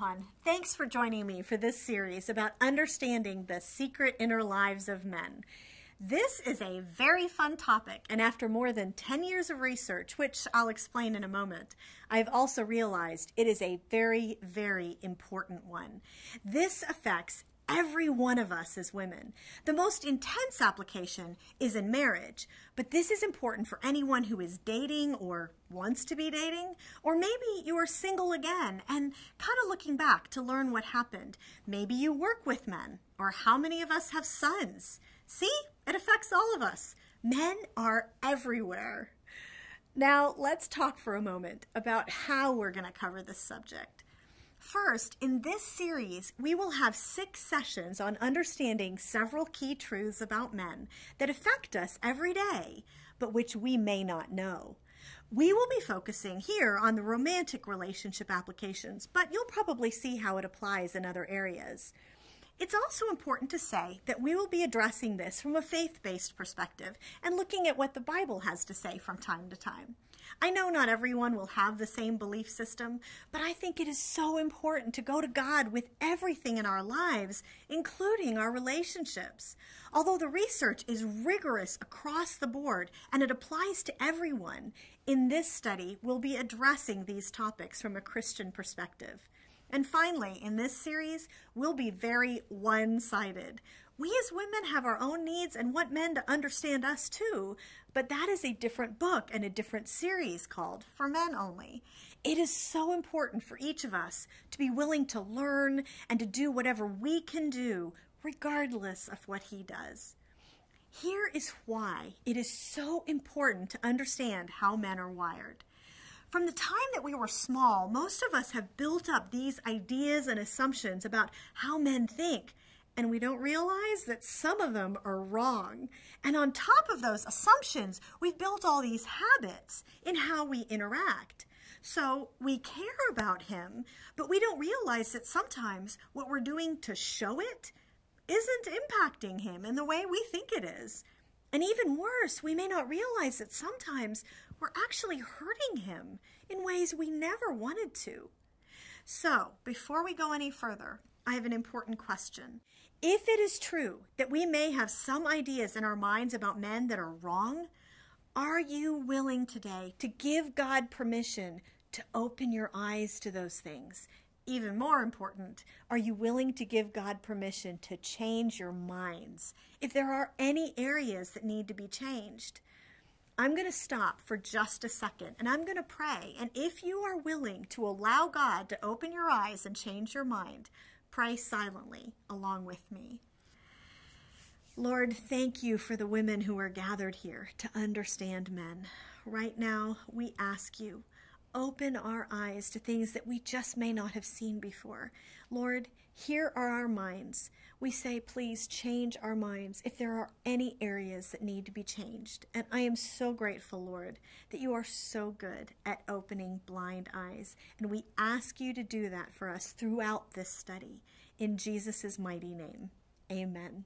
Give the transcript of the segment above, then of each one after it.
Feldhahn. Thanks for joining me for this series about understanding the secret inner lives of men. This is a very fun topic, and after more than 10 years of research, which I'll explain in a moment, I've also realized it is a very, very important one. This affects every one of us as women. The most intense application is in marriage, but this is important for anyone who is dating or wants to be dating, or maybe you are single again and kind of looking back to learn what happened. Maybe you work with men, or how many of us have sons? See, it affects all of us. Men are everywhere. Now, let's talk for a moment about how we're going to cover this subject. First, in this series, we will have six sessions on understanding several key truths about men that affect us every day, but which we may not know. We will be focusing here on the romantic relationship applications, but you'll probably see how it applies in other areas. It's also important to say that we will be addressing this from a faith-based perspective and looking at what the Bible has to say from time to time. I know not everyone will have the same belief system, but I think it is so important to go to God with everything in our lives, including our relationships. Although the research is rigorous across the board and it applies to everyone, in this study we'll be addressing these topics from a Christian perspective. And finally, in this series, we'll be very one-sided. We as women have our own needs and want men to understand us too, but that is a different book and a different series called For Men Only. It is so important for each of us to be willing to learn and to do whatever we can do, regardless of what he does. Here is why it is so important to understand how men are wired. From the time that we were small, most of us have built up these ideas and assumptions about how men think, and we don't realize that some of them are wrong. And on top of those assumptions, we've built all these habits in how we interact. So we care about him, but we don't realize that sometimes what we're doing to show it isn't impacting him in the way we think it is. And even worse, we may not realize that sometimes we're actually hurting him in ways we never wanted to. So, before we go any further, I have an important question. If it is true that we may have some ideas in our minds about men that are wrong, are you willing today to give God permission to open your eyes to those things? Even more important, are you willing to give God permission to change your minds if there are any areas that need to be changed? I'm going to stop for just a second and I'm going to pray. And if you are willing to allow God to open your eyes and change your mind, pray silently along with me. Lord, thank you for the women who are gathered here to understand men. Right now, we ask you, open our eyes to things that we just may not have seen before. Lord, here are our minds. We say, please change our minds if there are any areas that need to be changed. And I am so grateful, Lord, that you are so good at opening blind eyes. And we ask you to do that for us throughout this study. In Jesus' mighty name, amen.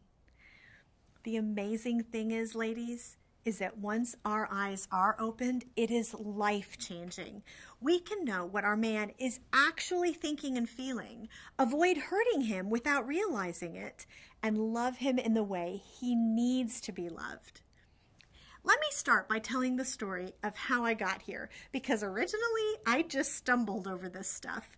The amazing thing is, ladies, is that once our eyes are opened, it is life changing. We can know what our man is actually thinking and feeling, avoid hurting him without realizing it, and love him in the way he needs to be loved. Let me start by telling the story of how I got here, because originally I just stumbled over this stuff.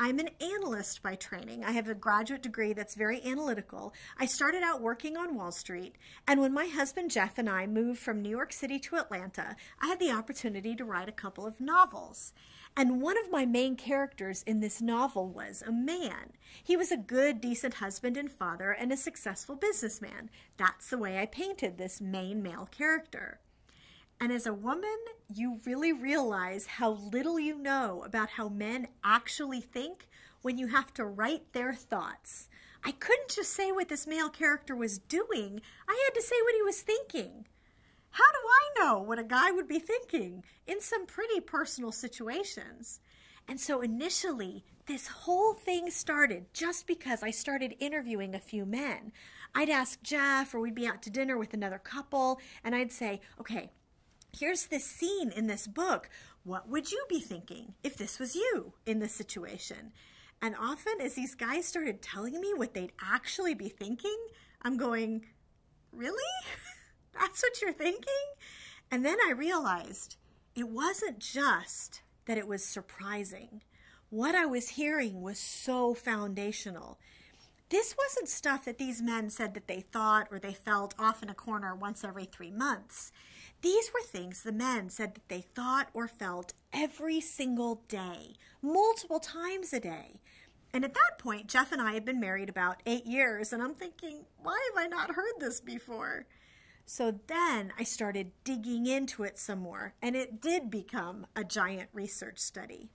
I'm an analyst by training. I have a graduate degree that's very analytical. I started out working on Wall Street, and when my husband Jeff and I moved from New York City to Atlanta, I had the opportunity to write a couple of novels. And one of my main characters in this novel was a man. He was a good, decent husband and father and a successful businessman. That's the way I painted this main male character. And as a woman, you really realize how little you know about how men actually think when you have to write their thoughts. I couldn't just say what this male character was doing, I had to say what he was thinking. How do I know what a guy would be thinking in some pretty personal situations? And so initially, this whole thing started just because I started interviewing a few men. I'd ask Jeff, or we'd be out to dinner with another couple, and I'd say, okay, here's this scene in this book. what would you be thinking if this was you in this situation? And often, as these guys started telling me what they'd actually be thinking, I'm going, Really? That's what you're thinking? And then I realized it wasn't just that it was surprising. What I was hearing was so foundational. This wasn't stuff that these men said that they thought or they felt off in a corner once every three months. These were things the men said that they thought or felt every single day, multiple times a day. And at that point, Jeff and I had been married about eight years, and I'm thinking, why have I not heard this before? So then I started digging into it some more, and it did become a giant research study.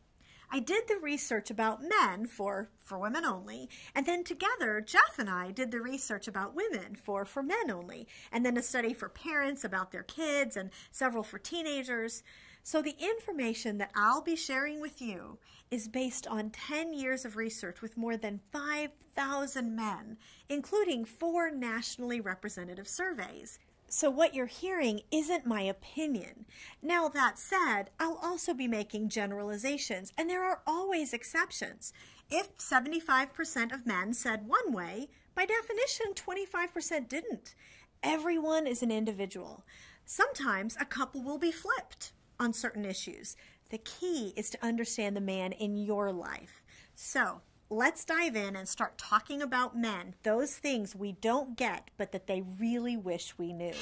I did the research about men for for women only, and then together Jeff and I did the research about women for for men only, and then a study for parents about their kids and several for teenagers. So the information that I'll be sharing with you is based on 10 years of research with more than 5,000 men, including four nationally representative surveys. So, what you're hearing isn't my opinion. Now, that said, I'll also be making generalizations, and there are always exceptions. If 75% of men said one way, by definition, 25% didn't. Everyone is an individual. Sometimes a couple will be flipped on certain issues. The key is to understand the man in your life. So, let's dive in and start talking about men, those things we don't get, but that they really wish we knew.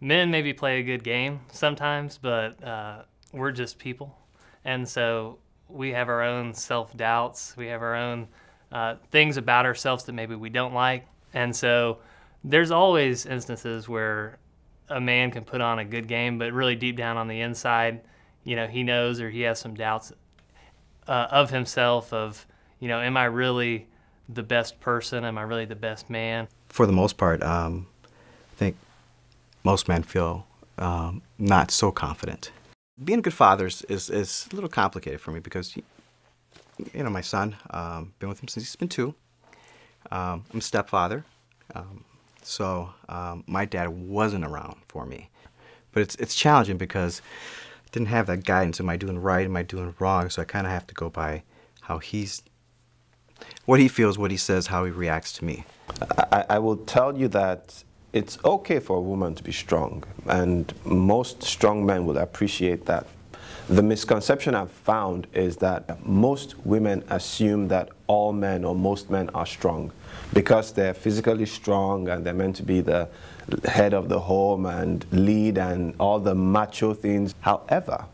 Men maybe play a good game sometimes, but uh, we're just people. And so we have our own self doubts, we have our own uh, things about ourselves that maybe we don't like. And so there's always instances where a man can put on a good game, but really deep down on the inside, you know, he knows or he has some doubts uh, of himself of, you know, am I really the best person? Am I really the best man? For the most part, um, I think most men feel um, not so confident. Being a good father is, is, is, a little complicated for me because, you know, my son, um, been with him since he's been two. Um, I'm a stepfather. Um, so um, my dad wasn't around for me. But it's, it's challenging because didn't have that guidance. Am I doing right? Am I doing wrong? So I kind of have to go by how he's, what he feels, what he says, how he reacts to me. I, I will tell you that it's okay for a woman to be strong, and most strong men will appreciate that. The misconception I've found is that most women assume that all men or most men are strong because they're physically strong and they're meant to be the head of the home and lead and all the macho things. However,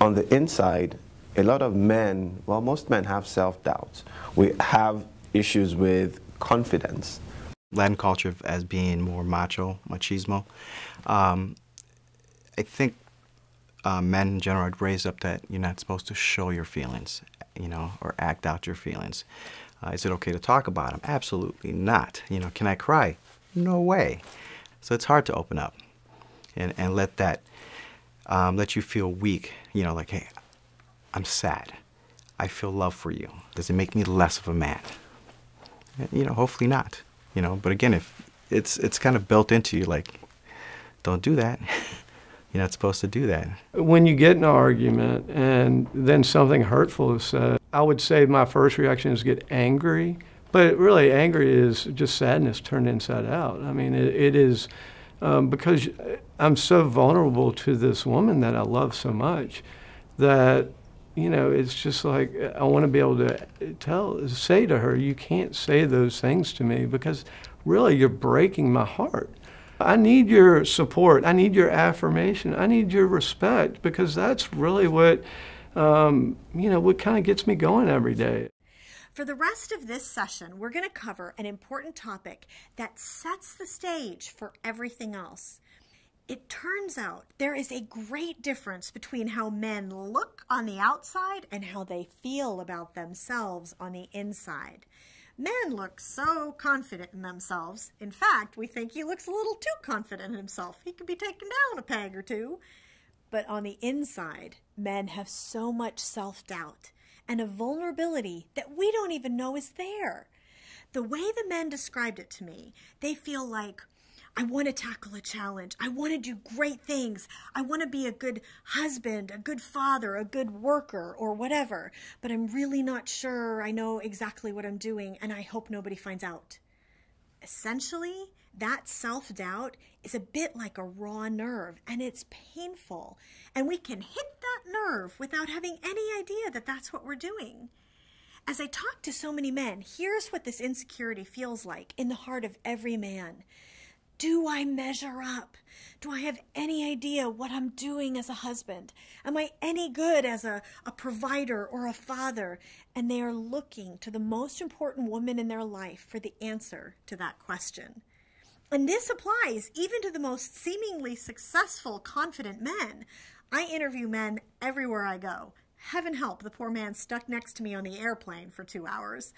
on the inside, a lot of men, well, most men have self-doubt. We have issues with confidence. Latin culture as being more macho, machismo. Um, I think uh, men in general are raised up that you're not supposed to show your feelings, you know, or act out your feelings. Uh, is it okay to talk about them? Absolutely not. You know, can I cry? No way. So it's hard to open up and, and let that, um, let you feel weak. You know, like, hey, I'm sad. I feel love for you. Does it make me less of a man? You know, hopefully not. You know, but again, if it's it's kind of built into you, like, don't do that. You're not supposed to do that. When you get in an argument and then something hurtful is said, I would say my first reaction is get angry. But really, anger is just sadness turned inside out. I mean, it, it is um, because I'm so vulnerable to this woman that I love so much that you know it's just like I want to be able to tell, say to her, you can't say those things to me because really you're breaking my heart. I need your support. I need your affirmation. I need your respect because that's really what, um, you know, what kind of gets me going every day. For the rest of this session, we're going to cover an important topic that sets the stage for everything else. It turns out there is a great difference between how men look on the outside and how they feel about themselves on the inside. Men look so confident in themselves. In fact, we think he looks a little too confident in himself. He could be taken down a peg or two. But on the inside, men have so much self doubt and a vulnerability that we don't even know is there. The way the men described it to me, they feel like, I want to tackle a challenge. I want to do great things. I want to be a good husband, a good father, a good worker, or whatever. But I'm really not sure I know exactly what I'm doing, and I hope nobody finds out. Essentially, that self doubt is a bit like a raw nerve and it's painful. And we can hit that nerve without having any idea that that's what we're doing. As I talk to so many men, here's what this insecurity feels like in the heart of every man. Do I measure up? Do I have any idea what I'm doing as a husband? Am I any good as a, a provider or a father? And they are looking to the most important woman in their life for the answer to that question. And this applies even to the most seemingly successful, confident men. I interview men everywhere I go. Heaven help the poor man stuck next to me on the airplane for two hours.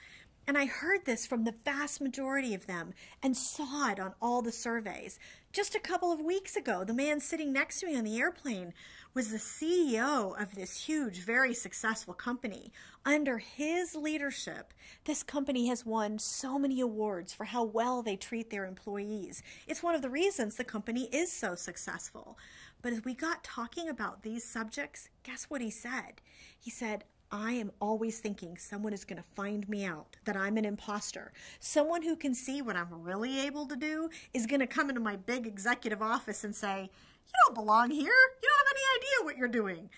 And I heard this from the vast majority of them and saw it on all the surveys. Just a couple of weeks ago, the man sitting next to me on the airplane was the CEO of this huge, very successful company. Under his leadership, this company has won so many awards for how well they treat their employees. It's one of the reasons the company is so successful. But as we got talking about these subjects, guess what he said? He said, I am always thinking someone is going to find me out, that I'm an imposter. Someone who can see what I'm really able to do is going to come into my big executive office and say, You don't belong here. You don't have any idea what you're doing.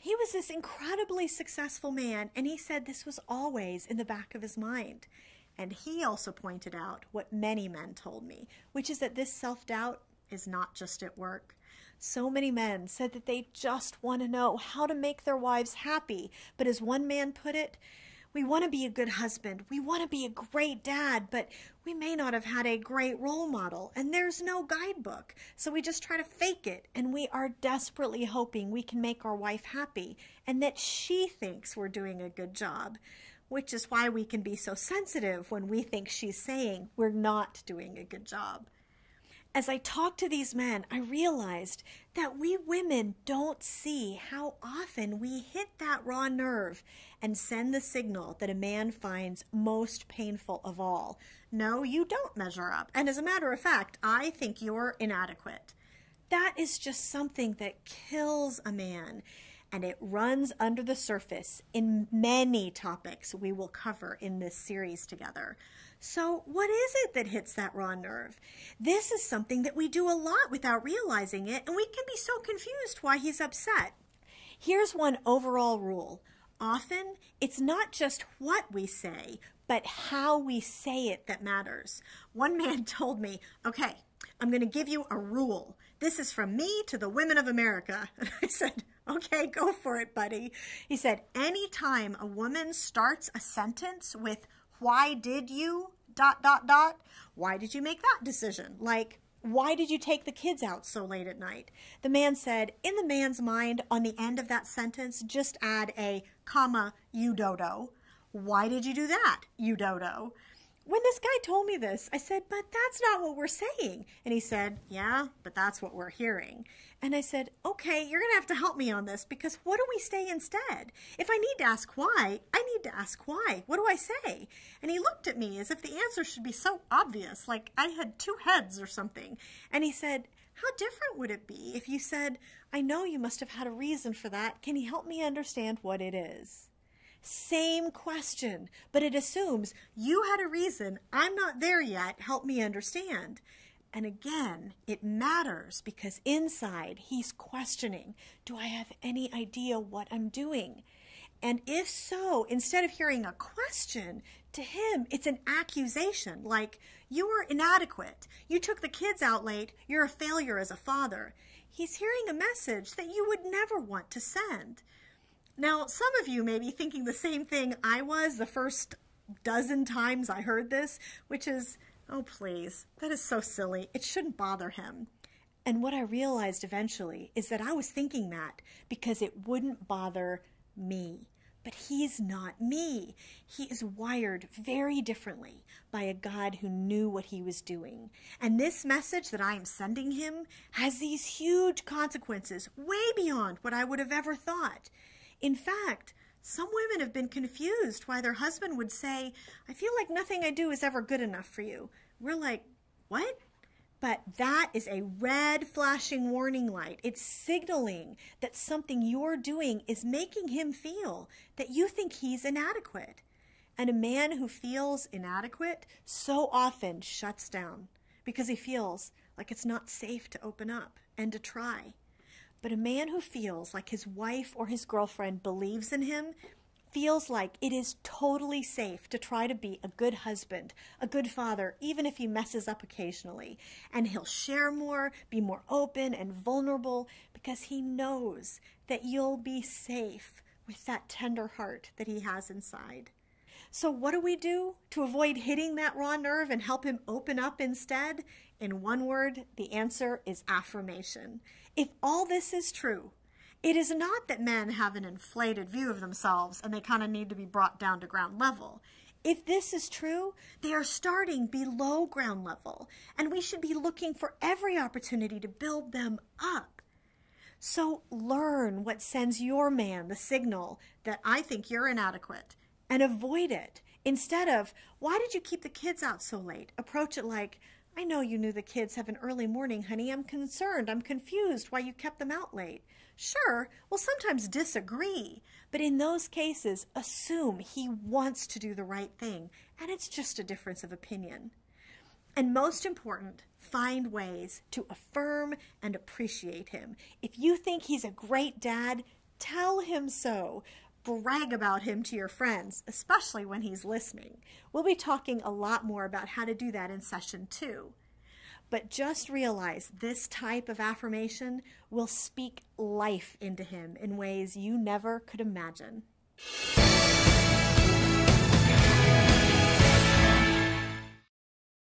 He was this incredibly successful man, and he said this was always in the back of his mind. And he also pointed out what many men told me, which is that this self doubt is not just at work. So many men said that they just want to know how to make their wives happy. But as one man put it, we want to be a good husband. We want to be a great dad, but we may not have had a great role model, and there's no guidebook. So we just try to fake it, and we are desperately hoping we can make our wife happy and that she thinks we're doing a good job, which is why we can be so sensitive when we think she's saying we're not doing a good job. As I talked to these men, I realized that we women don't see how often we hit that raw nerve and send the signal that a man finds most painful of all. No, you don't measure up. And as a matter of fact, I think you're inadequate. That is just something that kills a man and it runs under the surface in many topics we will cover in this series together. So, what is it that hits that raw nerve? This is something that we do a lot without realizing it, and we can be so confused why he's upset. Here's one overall rule often it's not just what we say, but how we say it that matters. One man told me, okay, I'm going to give you a rule. This is from me to the women of America. And I said, okay, go for it, buddy. He said, anytime a woman starts a sentence with, why did you dot dot dot why did you make that decision like why did you take the kids out so late at night the man said in the man's mind on the end of that sentence just add a comma you dodo why did you do that you dodo when this guy told me this, I said, But that's not what we're saying. And he said, Yeah, but that's what we're hearing. And I said, Okay, you're going to have to help me on this because what do we say instead? If I need to ask why, I need to ask why. What do I say? And he looked at me as if the answer should be so obvious, like I had two heads or something. And he said, how different would it be if you said, I know you must have had a reason for that. Can you help me understand what it is? Same question, but it assumes you had a reason. I'm not there yet. Help me understand. And again, it matters because inside he's questioning Do I have any idea what I'm doing? And if so, instead of hearing a question, to him, it's an accusation like, You are inadequate. You took the kids out late. You're a failure as a father. He's hearing a message that you would never want to send. Now, some of you may be thinking the same thing I was the first dozen times I heard this, which is, oh, please, that is so silly. It shouldn't bother him. And what I realized eventually is that I was thinking that because it wouldn't bother me. But he's not me. He is wired very differently by a God who knew what he was doing. And this message that I am sending him has these huge consequences, way beyond what I would have ever thought. In fact, some women have been confused why their husband would say, I feel like nothing I do is ever good enough for you. We're like, what? But that is a red flashing warning light. It's signaling that something you're doing is making him feel that you think he's inadequate. And a man who feels inadequate so often shuts down because he feels like it's not safe to open up and to try. But a man who feels like his wife or his girlfriend believes in him feels like it is totally safe to try to be a good husband, a good father, even if he messes up occasionally. And he'll share more, be more open and vulnerable because he knows that you'll be safe with that tender heart that he has inside. So, what do we do to avoid hitting that raw nerve and help him open up instead? In one word, the answer is affirmation. If all this is true, it is not that men have an inflated view of themselves and they kind of need to be brought down to ground level. If this is true, they are starting below ground level, and we should be looking for every opportunity to build them up. So learn what sends your man the signal that I think you're inadequate and avoid it. Instead of, why did you keep the kids out so late? Approach it like, I know you knew the kids have an early morning, honey. I'm concerned. I'm confused why you kept them out late. Sure, we'll sometimes disagree, but in those cases, assume he wants to do the right thing, and it's just a difference of opinion. And most important, find ways to affirm and appreciate him. If you think he's a great dad, tell him so brag about him to your friends, especially when he's listening. We'll be talking a lot more about how to do that in session two. But just realize this type of affirmation will speak life into him in ways you never could imagine.